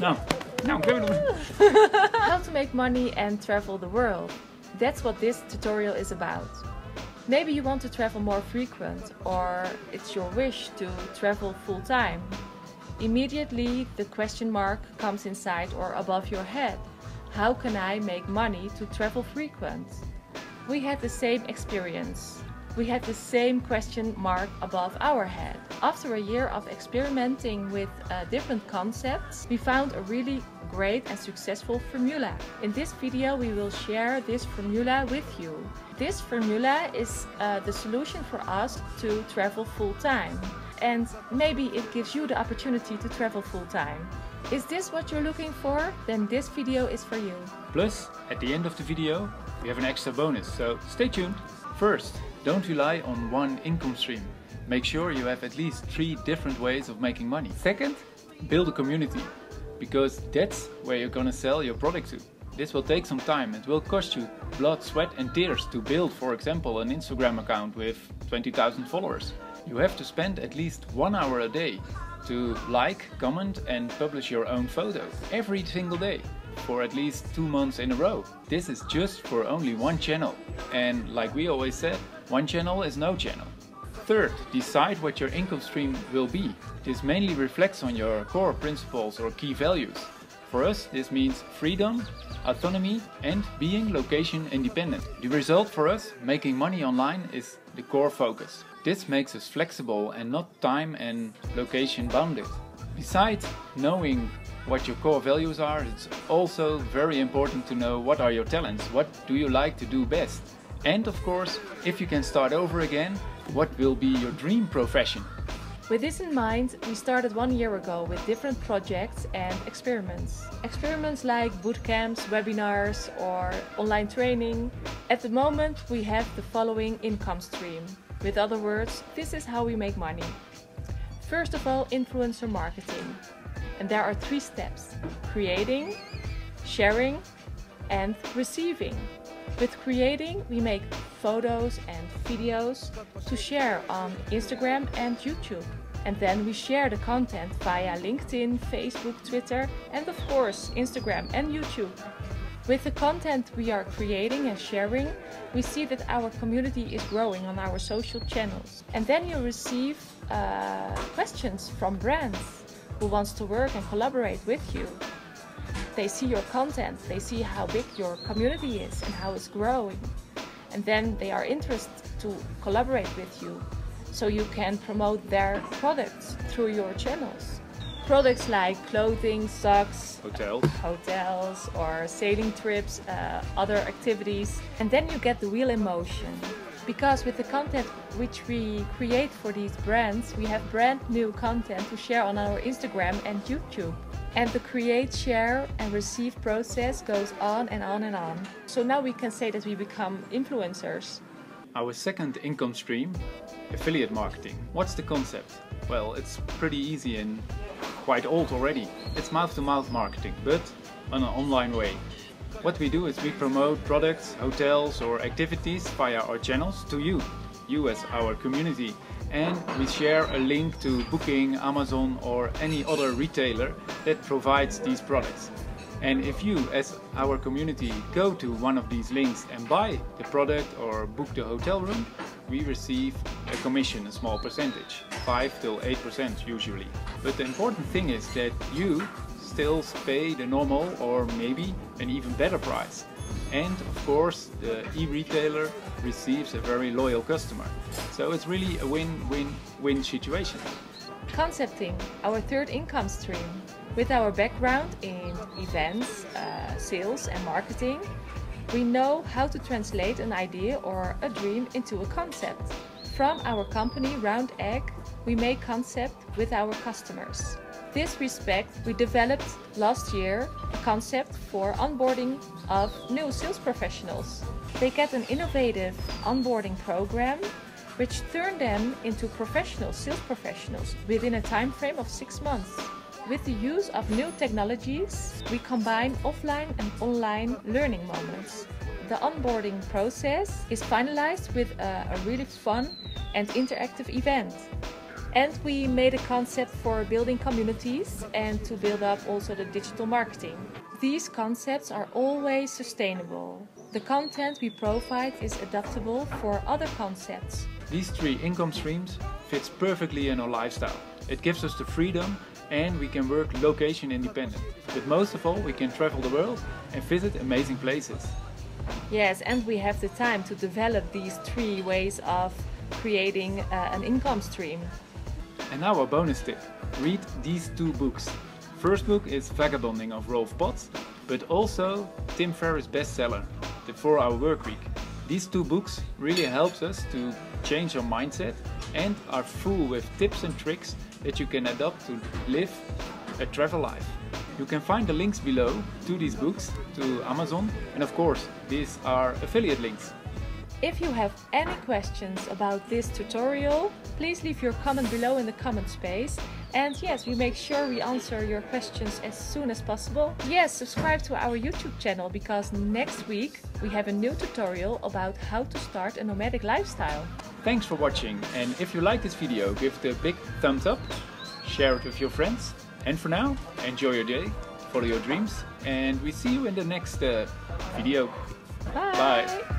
Nou, kunnen we doen. How to make money and travel the world. That's what this tutorial is about. Maybe you want to travel more frequent or it's your wish to travel full time. Immediately the question mark comes inside or above your head. How can I make money to travel frequent? We had the same experience. We had the same question mark above our head. After a year of experimenting with uh, different concepts, we found a really great and successful formula. In this video we will share this formula with you. This formula is uh, the solution for us to travel full time and maybe it gives you the opportunity to travel full time. Is this what you're looking for? Then this video is for you. Plus, at the end of the video, we have an extra bonus, so stay tuned. First, don't rely on one income stream. Make sure you have at least three different ways of making money. Second, build a community, because that's where you're gonna sell your product to. This will take some time. It will cost you blood, sweat and tears to build, for example, an Instagram account with 20,000 followers. You have to spend at least one hour a day to like, comment and publish your own photos every single day for at least two months in a row. This is just for only one channel. And like we always said, one channel is no channel. Third, decide what your income stream will be. This mainly reflects on your core principles or key values. For us, this means freedom, autonomy and being location independent. The result for us, making money online, is the core focus. This makes us flexible and not time and location bounded. Besides knowing what your core values are, it's also very important to know what are your talents, what do you like to do best. And of course, if you can start over again, what will be your dream profession? With this in mind, we started one year ago with different projects and experiments. Experiments like bootcamps, webinars or online training. At the moment we have the following income stream. With other words, this is how we make money. First of all, influencer marketing. And there are three steps. Creating, sharing and receiving. With creating, we make photos and videos to share on Instagram and YouTube. And then we share the content via LinkedIn, Facebook, Twitter, and of course Instagram and YouTube. With the content we are creating and sharing, we see that our community is growing on our social channels. And then you receive uh, questions from brands who wants to work and collaborate with you. They see your content, they see how big your community is and how it's growing. And then they are interested to collaborate with you so you can promote their products through your channels. Products like clothing, socks, hotels, hotels or sailing trips, uh, other activities. And then you get the wheel in motion. Because with the content which we create for these brands, we have brand new content to share on our Instagram and YouTube. And the create, share and receive process goes on and on and on. So now we can say that we become influencers. Our second income stream, affiliate marketing. What's the concept? Well, it's pretty easy and quite old already. It's mouth-to-mouth marketing, but on an online way. What we do is we promote products, hotels or activities via our channels to you, you as our community. And we share a link to Booking, Amazon or any other retailer that provides these products. And if you, as our community, go to one of these links and buy the product or book the hotel room, we receive a commission, a small percentage, 5 till 8% usually. But the important thing is that you still pay the normal or maybe an even better price. And of course, the e-retailer receives a very loyal customer. So it's really a win-win-win situation. Concepting, our third income stream. With our background in events, uh, sales and marketing, we know how to translate an idea or a dream into a concept. From our company Round Egg, we make concept with our customers this respect, we developed last year a concept for onboarding of new sales professionals. They get an innovative onboarding program which turn them into professional sales professionals within a time frame of six months. With the use of new technologies, we combine offline and online learning moments. The onboarding process is finalized with a, a really fun and interactive event. And we made a concept for building communities and to build up also the digital marketing. These concepts are always sustainable. The content we provide is adaptable for other concepts. These three income streams fits perfectly in our lifestyle. It gives us the freedom and we can work location independent. But most of all, we can travel the world and visit amazing places. Yes, and we have the time to develop these three ways of creating uh, an income stream. And now a bonus tip. Read these two books. First book is Vagabonding of Rolf Potts, but also Tim Ferriss' bestseller, The 4-Hour Workweek. These two books really helps us to change our mindset and are full with tips and tricks that you can adopt to live a travel life. You can find the links below to these books, to Amazon, and of course, these are affiliate links. If you have any questions about this tutorial, please leave your comment below in the comment space. And yes, we make sure we answer your questions as soon as possible. Yes, subscribe to our YouTube channel because next week we have a new tutorial about how to start a nomadic lifestyle. Thanks for watching and if you like this video, give it a big thumbs up, share it with your friends. And for now, enjoy your day, follow your dreams and we see you in the next uh, video. Bye! Bye.